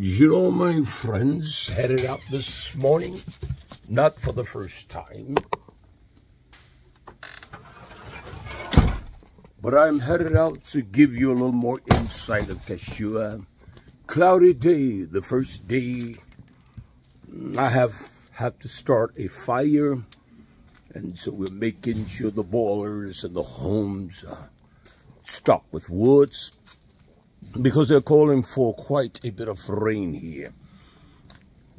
You know, my friends headed out this morning, not for the first time, but I'm headed out to give you a little more insight of Teshua. Cloudy day, the first day. I have had to start a fire, and so we're making sure the boilers and the homes are stocked with woods because they're calling for quite a bit of rain here.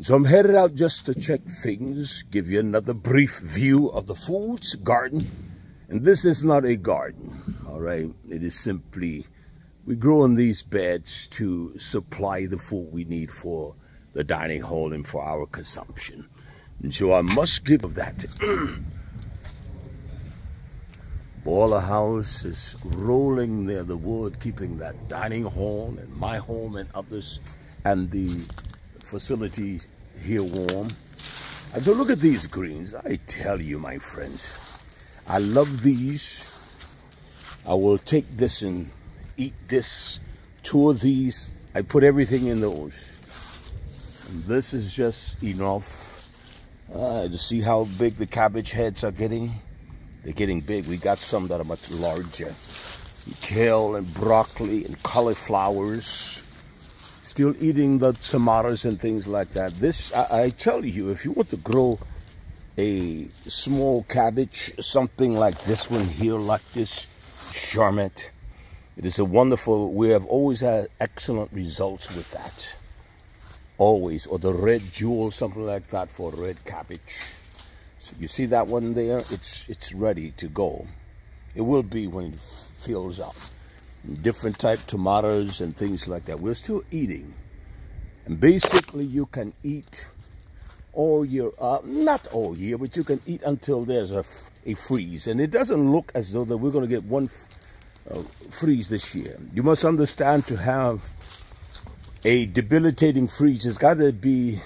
So I'm headed out just to check things, give you another brief view of the foods garden. And this is not a garden, all right? It is simply, we grow in these beds to supply the food we need for the dining hall and for our consumption. And so I must give of that. Boiler house is rolling near the wood, keeping that dining hall and my home and others and the facility here warm. And so look at these greens. I tell you, my friends, I love these. I will take this and eat this, two of these. I put everything in those. And this is just enough uh, to see how big the cabbage heads are getting. They're getting big. We got some that are much larger. Kale and broccoli and cauliflowers. Still eating the tomatoes and things like that. This, I, I tell you, if you want to grow a small cabbage, something like this one here, like this Charlotte, it is a wonderful, we have always had excellent results with that. Always. Or the red jewel, something like that for red cabbage. You see that one there? It's, it's ready to go. It will be when it fills up. Different type tomatoes and things like that. We're still eating. And basically you can eat all year, uh, not all year, but you can eat until there's a, a freeze. And it doesn't look as though that we're going to get one uh, freeze this year. You must understand to have a debilitating freeze, it's got to be,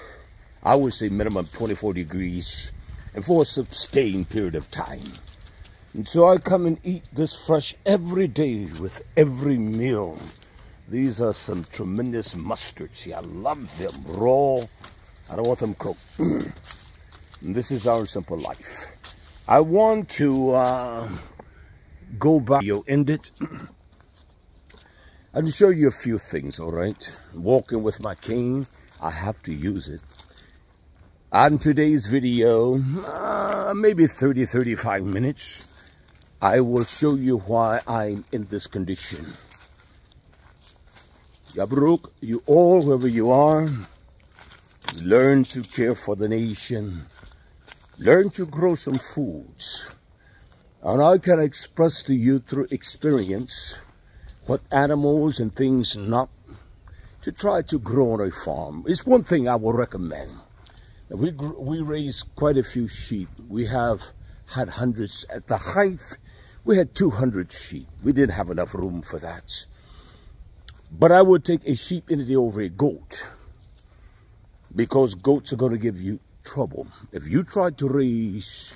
I would say minimum 24 degrees and for a sustained period of time. And so I come and eat this fresh every day with every meal. These are some tremendous mustards here. I love them raw. I don't want them cooked. this is our simple life. I want to uh, go back. You end it. I'll show you a few things, all right? Walking with my cane, I have to use it. On today's video, uh, maybe 30, 35 minutes, I will show you why I'm in this condition. Yabruk, you all, wherever you are, learn to care for the nation. Learn to grow some foods. And I can express to you through experience what animals and things not to try to grow on a farm. It's one thing I will recommend. We, we raised quite a few sheep. We have had hundreds. At the height, we had 200 sheep. We didn't have enough room for that. But I would take a sheep any day over a goat because goats are going to give you trouble. If you try to raise,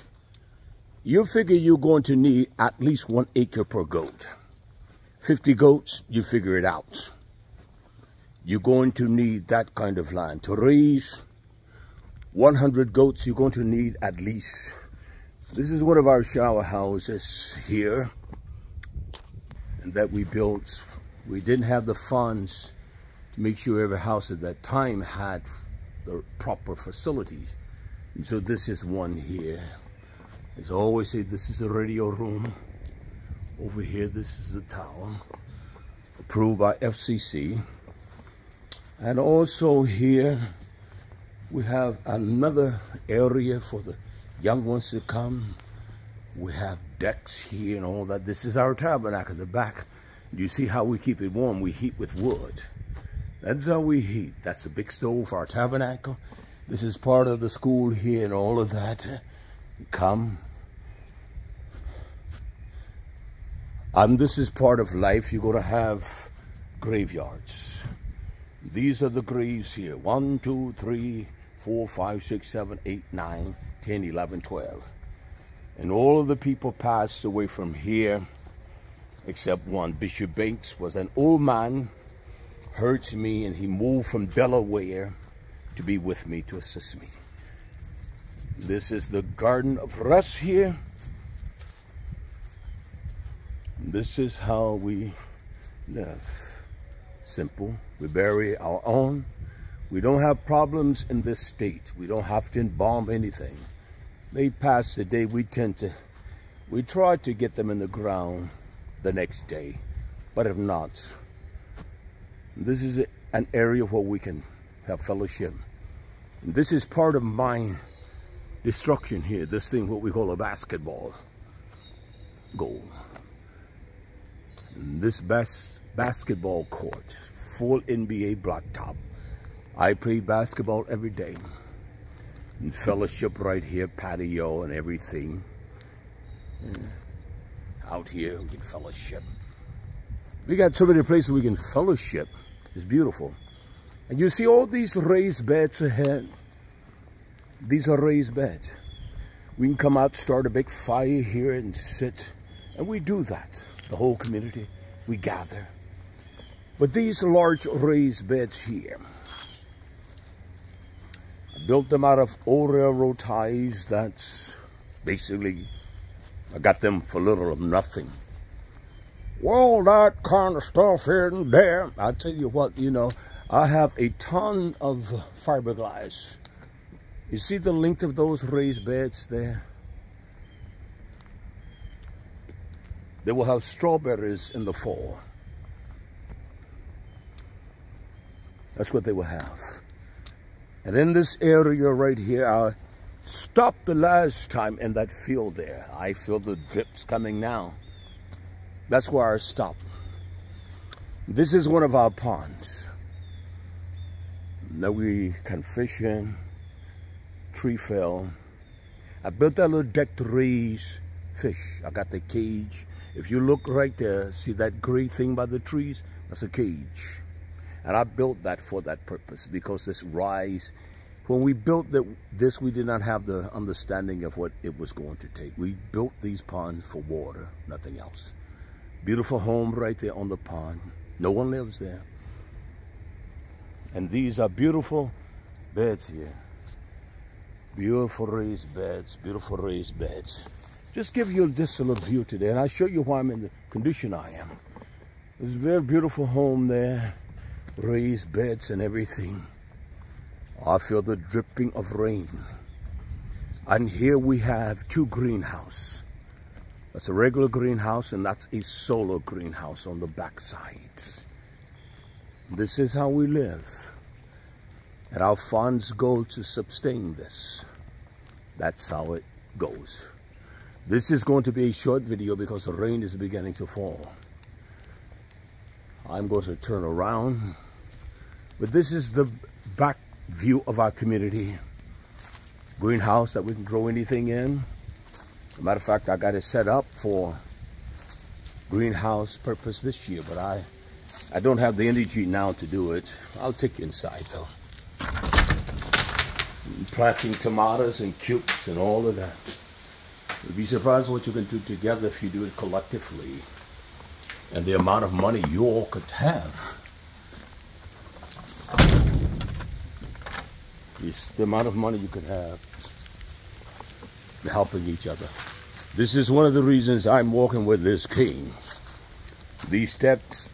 you figure you're going to need at least one acre per goat. 50 goats, you figure it out. You're going to need that kind of land to raise 100 goats, you're going to need at least, this is one of our shower houses here and that we built. We didn't have the funds to make sure every house at that time had the proper facilities. And so this is one here. As I always say, this is a radio room. Over here, this is the tower, approved by FCC. And also here, we have another area for the young ones to come. We have decks here and all that. This is our tabernacle, the back. You see how we keep it warm? We heat with wood. That's how we heat. That's the big stove for our tabernacle. This is part of the school here and all of that. Come. And this is part of life. You're going to have graveyards. These are the graves here. One, two, three, 4, 5, 6, 7, 8, 9, 10, 11, 12. And all of the people passed away from here except one. Bishop Banks was an old man hurts me and he moved from Delaware to be with me, to assist me. This is the garden of rest here. This is how we live. Simple. We bury our own. We don't have problems in this state. We don't have to embalm anything. They pass the day. We tend to, we try to get them in the ground the next day. But if not, this is an area where we can have fellowship. And this is part of my destruction here. This thing, what we call a basketball goal. And this bas basketball court, full NBA blacktop. I play basketball every day. And fellowship right here, patio and everything. Out here, we can fellowship. We got so many places we can fellowship. It's beautiful. And you see all these raised beds ahead. These are raised beds. We can come out, start a big fire here and sit. And we do that. The whole community, we gather. But these large raised beds here, built them out of old railroad ties. That's basically, I got them for little of nothing. Well, that kind of stuff in there. I tell you what, you know, I have a ton of fiberglass. You see the length of those raised beds there? They will have strawberries in the fall. That's what they will have. And in this area right here, I stopped the last time in that field there. I feel the drips coming now. That's where I stopped. This is one of our ponds. Now we can fish in, tree fell. I built that little deck to raise fish. I got the cage. If you look right there, see that gray thing by the trees? That's a cage. And I built that for that purpose because this rise, when we built the, this, we did not have the understanding of what it was going to take. We built these ponds for water, nothing else. Beautiful home right there on the pond. No one lives there. And these are beautiful beds here. Beautiful raised beds, beautiful raised beds. Just give you this little view today, and I'll show you why I'm in the condition I am. There's a very beautiful home there, raised beds and everything. I feel the dripping of rain. And here we have two greenhouse. That's a regular greenhouse and that's a solar greenhouse on the back sides. This is how we live. And our funds go to sustain this. That's how it goes. This is going to be a short video because the rain is beginning to fall. I'm going to turn around. But this is the back view of our community. Greenhouse that we can grow anything in. Matter of fact, I got it set up for greenhouse purpose this year, but I I don't have the energy now to do it. I'll take you inside though. planting tomatoes and cubes and all of that. You'd be surprised what you can do together if you do it collectively. And the amount of money you all could have. It's the amount of money you could have helping each other. This is one of the reasons I'm walking with this king. These steps,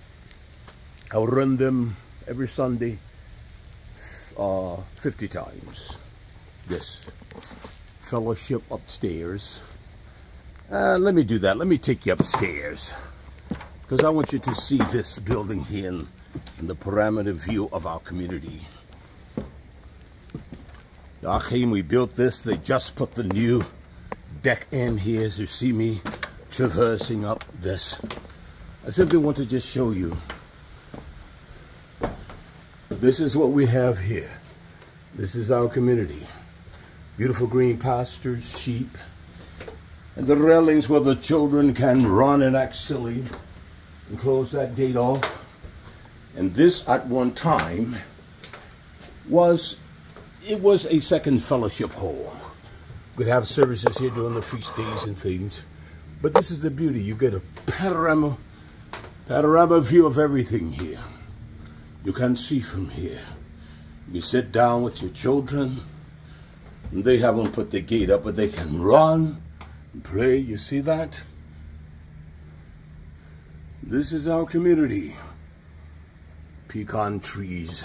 I'll run them every Sunday uh, 50 times. This fellowship upstairs. Uh, let me do that. Let me take you upstairs. Because I want you to see this building here in the parameter view of our community. Achim, we built this. They just put the new deck in here as you see me traversing up this. I simply want to just show you. This is what we have here. This is our community. Beautiful green pastures, sheep, and the railings where the children can run and act silly and close that gate off. And this at one time was, it was a second fellowship hall We'd have services here during the feast days and things. But this is the beauty. You get a panorama, panorama view of everything here. You can see from here. You sit down with your children. They haven't put the gate up, but they can run and play. You see that? This is our community. Pecan trees.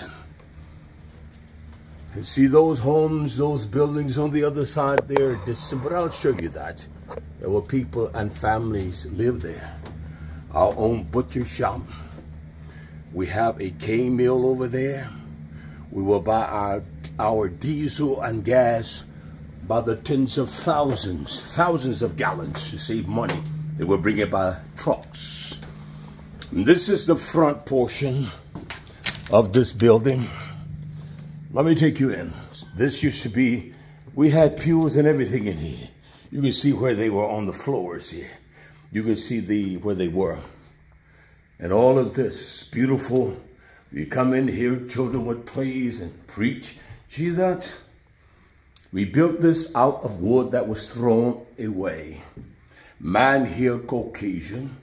You see those homes, those buildings on the other side there but I'll show you that. There were people and families live there. Our own butcher shop. We have a cane mill over there. We will buy our, our diesel and gas by the tens of thousands, thousands of gallons to save money. They will bring it by trucks. And this is the front portion of this building. Let me take you in. This used to be, we had pews and everything in here. You can see where they were on the floors here. You can see the where they were. And all of this beautiful, you come in here, children would praise and preach. See that? We built this out of wood that was thrown away. Man here, Caucasian,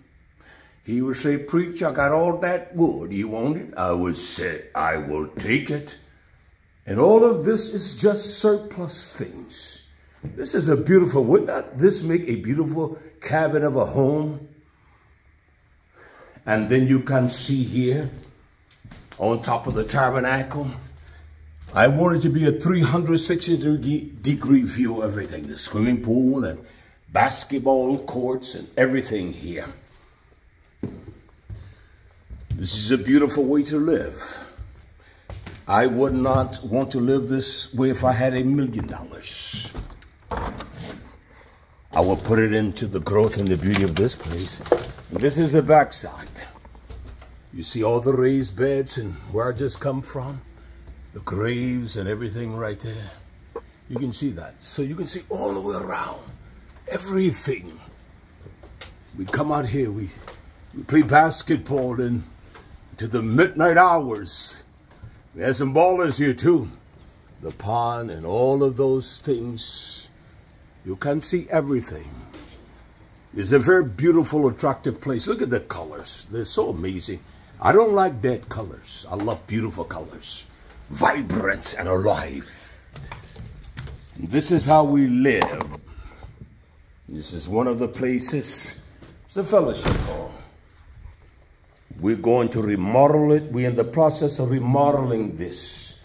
he would say, preach, I got all that wood. You want it? I would say, I will take it. And all of this is just surplus things. This is a beautiful, would not this make a beautiful cabin of a home? And then you can see here on top of the tabernacle, I wanted to be a 360 degree, degree view of everything. The swimming pool and basketball courts and everything here. This is a beautiful way to live. I would not want to live this way if I had a million dollars. I will put it into the growth and the beauty of this place. This is the backside. You see all the raised beds and where I just come from? The graves and everything right there. You can see that. So you can see all the way around. Everything. We come out here, we, we play basketball and to the midnight hours. Have some ballers here too. The pond and all of those things. You can see everything. It's a very beautiful, attractive place. Look at the colors. They're so amazing. I don't like dead colors. I love beautiful colors. Vibrant and alive. This is how we live. This is one of the places. It's a fellowship hall. We're going to remodel it. We're in the process of remodeling this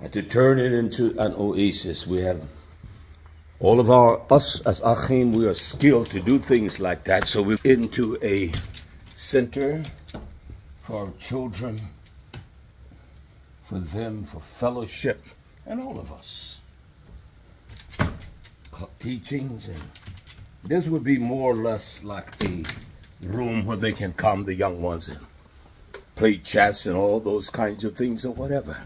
and to turn it into an oasis. We have all of our, us as Achim, we are skilled to do things like that. So we're into a center for children, for them, for fellowship, and all of us. Teachings and this would be more or less like a room where they can calm the young ones, and play chess and all those kinds of things or whatever.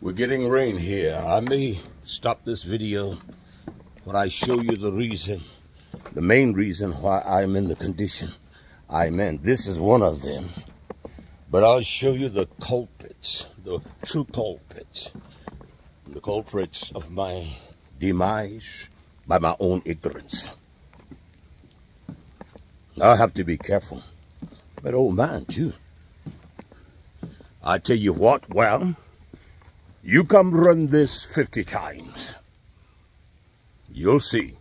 We're getting rain here. I may stop this video when I show you the reason, the main reason why I'm in the condition I'm in. This is one of them. But I'll show you the culprits, the true culprits, the culprits of my demise by my own ignorance. I have to be careful. But old man, too. I tell you what, well, you come run this 50 times. You'll see.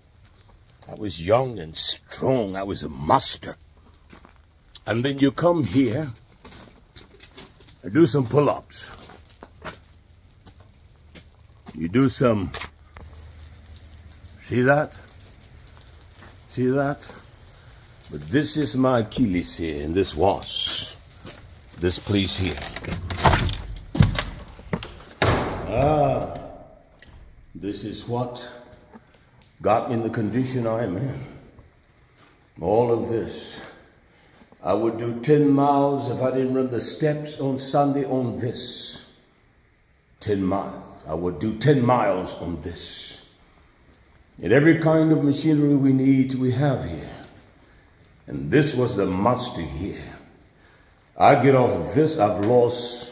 I was young and strong. I was a master. And then you come here and do some pull-ups. You do some, see that? See that? But this is my Achilles here, and this was this place here. Ah, this is what got me in the condition I am in. All of this. I would do 10 miles if I didn't run the steps on Sunday on this. 10 miles. I would do 10 miles on this. And every kind of machinery we need, we have here. And this was the monster here. I get off of this, I've lost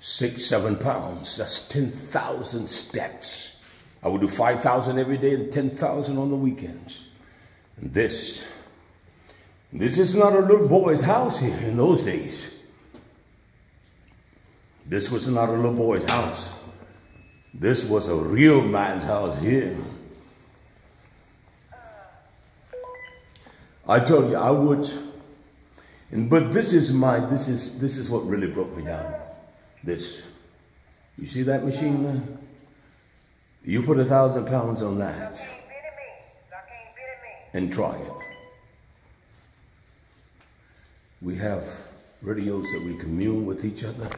six, seven pounds. That's 10,000 steps. I would do 5,000 every day and 10,000 on the weekends. And this, this is not a little boy's house here in those days. This was not a little boy's house. This was a real man's house here. I told you I would, and but this is my this is this is what really broke me down. This, you see that machine man? You put a thousand pounds on that and try it. We have radios that we commune with each other.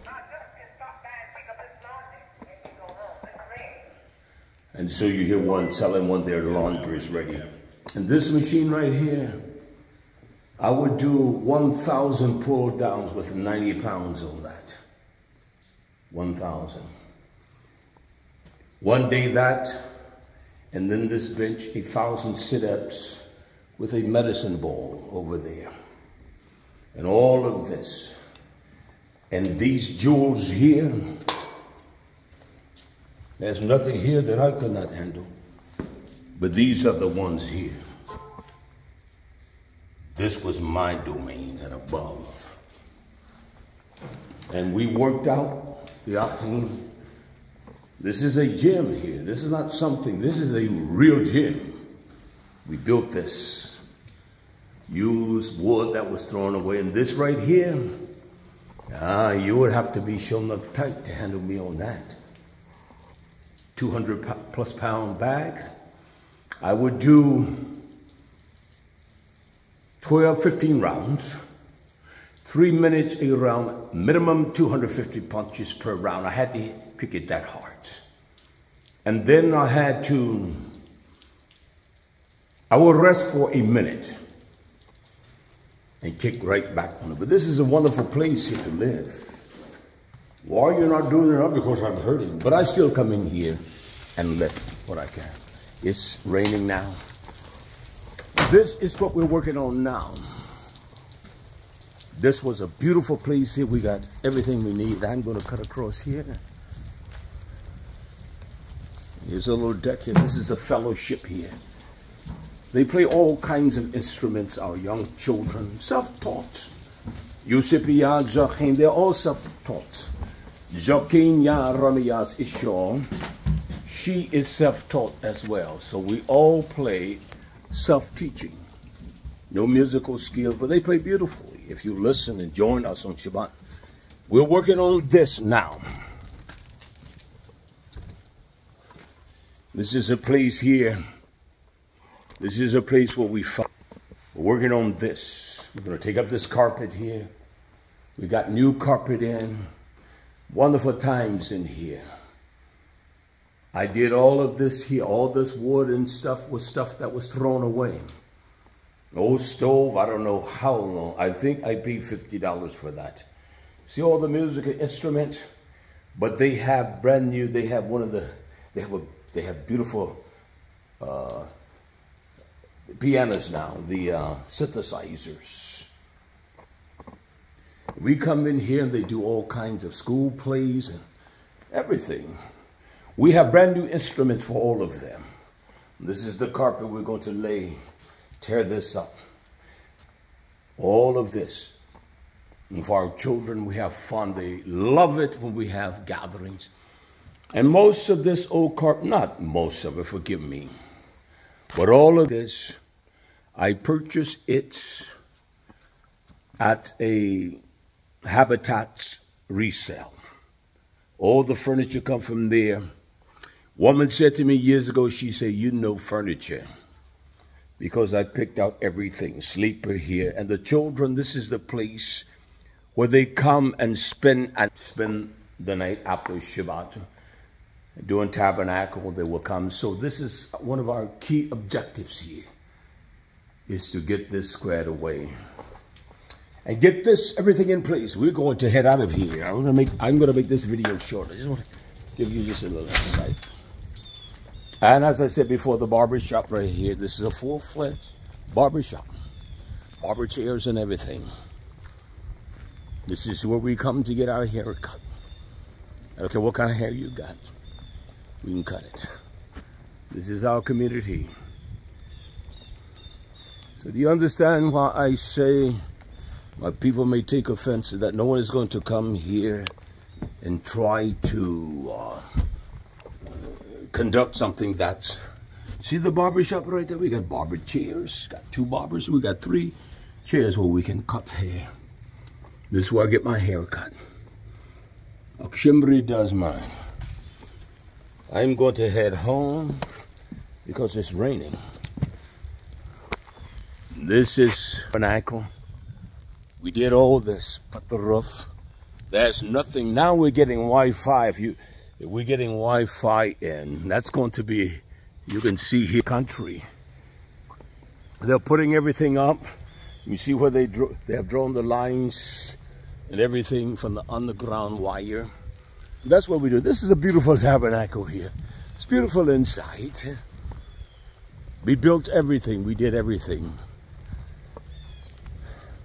And so you hear one telling one their laundry is ready. And this machine right here, I would do 1,000 pull downs with 90 pounds on that. 1,000. One day that, and then this bench, a thousand sit-ups with a medicine ball over there. And all of this. And these jewels here, there's nothing here that I could not handle. But these are the ones here. This was my domain and above. And we worked out the Achim. This is a gym here. This is not something, this is a real gym. We built this. Used wood that was thrown away. And this right here, ah, you would have to be shown up tight to handle me on that. 200 plus pound bag. I would do 12, 15 rounds, three minutes a round, minimum 250 punches per round. I had to pick it that hard. And then I had to, I will rest for a minute and kick right back on it. But this is a wonderful place here to live. Why you're not doing it? up because I'm hurting, but I still come in here and lift what I can. It's raining now. This is what we're working on now. This was a beautiful place here. We got everything we need. I'm going to cut across here. Here's a little deck here. This is a fellowship here. They play all kinds of instruments, our young children, self-taught. Yusipiya, Joachim, they're all self-taught. Joaquin Ya Ramiyas Ishon, she is self-taught as well. So we all play self-teaching. No musical skills, but they play beautifully. If you listen and join us on Shabbat. We're working on this now. This is a place here. This is a place where we find. We're working on this. We're going to take up this carpet here. We got new carpet in. Wonderful times in here. I did all of this here. All this wood and stuff was stuff that was thrown away. Old stove, I don't know how long. I think I paid $50 for that. See all the musical instruments? But they have brand new, they have one of the, they have a, they have beautiful uh, pianos now, the uh, synthesizers. We come in here and they do all kinds of school plays and everything. We have brand new instruments for all of them. This is the carpet we're going to lay, tear this up. All of this. And for our children, we have fun. They love it when we have gatherings. And most of this old carpet, not most of it, forgive me, but all of this, I purchased it at a Habitat resale. All the furniture come from there. Woman said to me years ago, she said, you know furniture. Because I picked out everything, sleeper here. And the children, this is the place where they come and spend and spend the night after Shabbat. Doing tabernacle, they will come. So this is one of our key objectives here, is to get this squared away and get this everything in place. We're going to head out of here. I'm gonna make I'm gonna make this video short. I just want to give you just a little insight. And as I said before, the barber shop right here. This is a full-fledged barber shop. Barber chairs and everything. This is where we come to get our hair cut. Okay, what kind of hair you got? We can cut it. This is our community. So do you understand why I say my people may take offense that no one is going to come here and try to uh, conduct something that's see the barber shop right there we got barber chairs got two barbers we got three chairs where we can cut hair this is where i get my hair cut Akshimbri does mine i'm going to head home because it's raining this is Panaco. We did all this, but the roof. There's nothing. Now we're getting Wi-Fi. If you, we're getting Wi-Fi in, that's going to be, you can see here, country. They're putting everything up. You see where they drew, they have drawn the lines and everything from the underground wire. That's what we do. This is a beautiful tabernacle here. It's beautiful inside. We built everything. We did everything.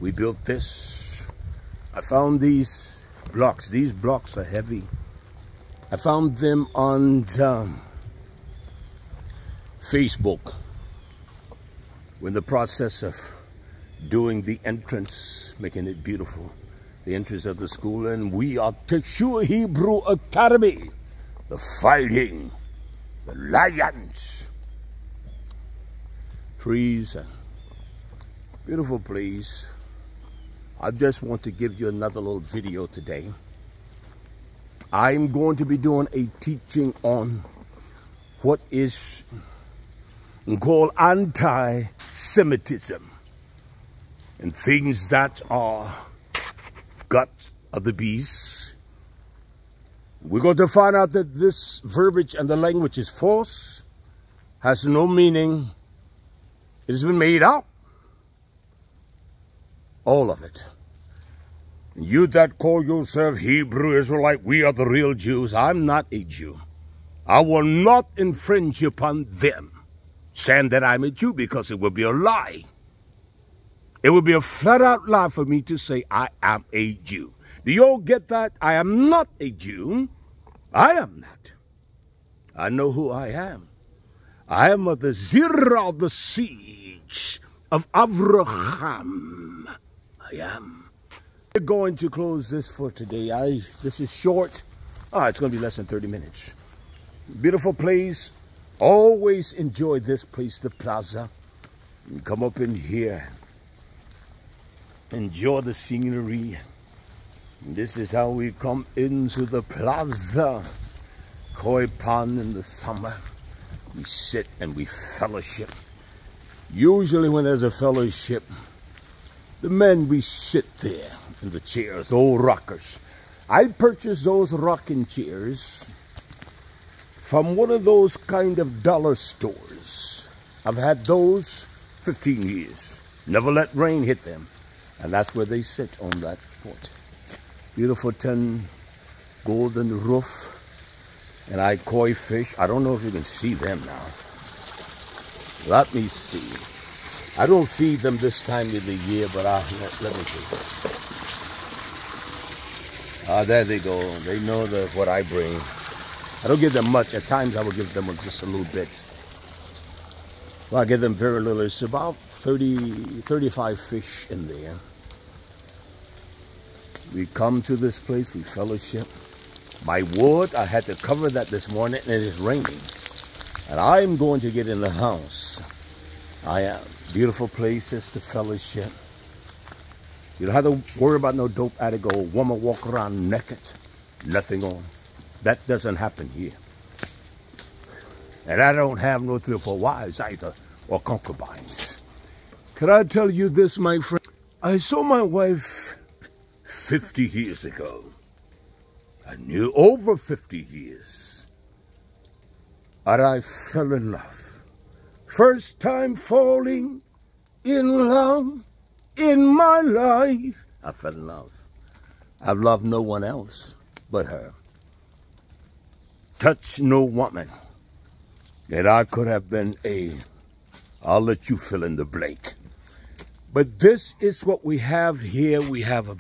We built this. I found these blocks. These blocks are heavy. I found them on um, Facebook. When the process of doing the entrance, making it beautiful, the entrance of the school, and we are Teshua Hebrew Academy, the fighting, the lions, trees, beautiful place. I just want to give you another little video today. I'm going to be doing a teaching on what is called anti-Semitism and things that are gut of the beast. We're going to find out that this verbiage and the language is false, has no meaning, it has been made up all of it. You that call yourself Hebrew Israelite, we are the real Jews. I'm not a Jew. I will not infringe upon them, saying that I'm a Jew, because it would be a lie. It would be a flat out lie for me to say I am a Jew. Do you all get that? I am not a Jew. I am not. I know who I am. I am of the Zerah of the siege of Avraham. I am. We're going to close this for today. I This is short. Ah, it's going to be less than 30 minutes. Beautiful place. Always enjoy this place, the plaza. Come up in here. Enjoy the scenery. This is how we come into the plaza. Koi Pond in the summer. We sit and we fellowship. Usually when there's a fellowship, the men, we sit there in the chairs, old rockers. I purchased those rocking chairs from one of those kind of dollar stores. I've had those 15 years. Never let rain hit them. And that's where they sit on that port. Beautiful 10 golden roof. And I koi fish. I don't know if you can see them now. Let me see. I don't feed them this time of the year, but I, let me see. Ah, there they go. They know the, what I bring. I don't give them much. At times I will give them just a little bit. Well, I give them very little. It's about 30, 35 fish in there. We come to this place, we fellowship. My wood, I had to cover that this morning and it is raining. And I'm going to get in the house. I am. Beautiful places to fellowship. You don't have to worry about no dope addict or woman walk around naked. Nothing on. That doesn't happen here. And I don't have no three or four wives either or concubines. Can I tell you this, my friend? I saw my wife 50 years ago. I knew over 50 years. And I fell in love. First time falling in love in my life. I fell in love. I've loved no one else but her. Touch no woman that I could have been a, I'll let you fill in the blank. But this is what we have here. We have a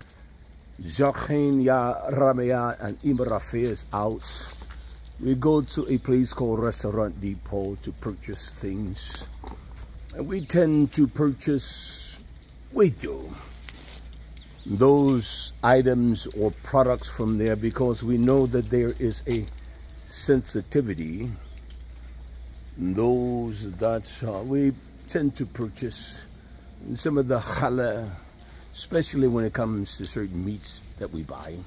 Zachin Ya Ramea and Imrafe is out we go to a place called Restaurant Depot to purchase things. And we tend to purchase, we do. those items or products from there because we know that there is a sensitivity. Those that uh, we tend to purchase some of the halal, especially when it comes to certain meats that we buy.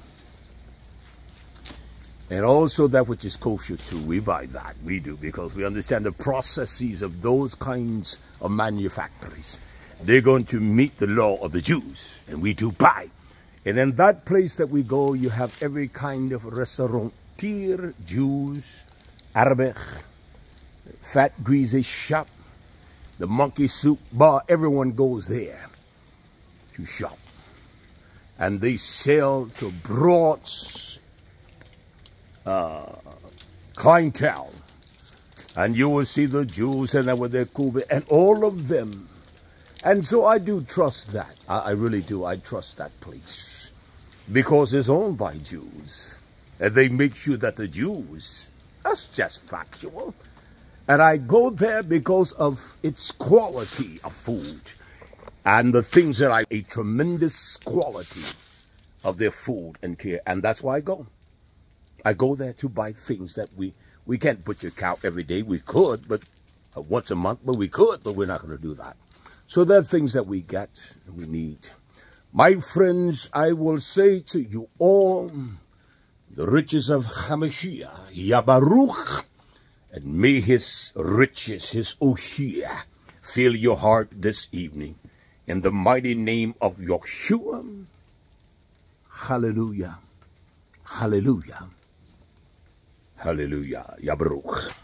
And also that which is kosher too, we buy that, we do, because we understand the processes of those kinds of manufactories. They're going to meet the law of the Jews, and we do buy. And in that place that we go, you have every kind of restaurateur, Jews, Arabic, fat greasy shop, the monkey soup bar, everyone goes there to shop. And they sell to broad uh, clientele. And you will see the Jews and with their kuba and all of them. And so I do trust that. I, I really do. I trust that place. Because it's owned by Jews. And they make sure that the Jews, that's just factual. And I go there because of its quality of food. And the things that I, a tremendous quality of their food and care. And that's why I go. I go there to buy things that we, we can't butcher cow every day. We could, but uh, once a month, but we could, but we're not going to do that. So there are things that we get and we need. My friends, I will say to you all, the riches of Hamashiach, Yabaruch, and may his riches, his Oshia, fill your heart this evening. In the mighty name of Yahshua, hallelujah, hallelujah. Hallelujah. Yabruk.